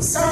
Some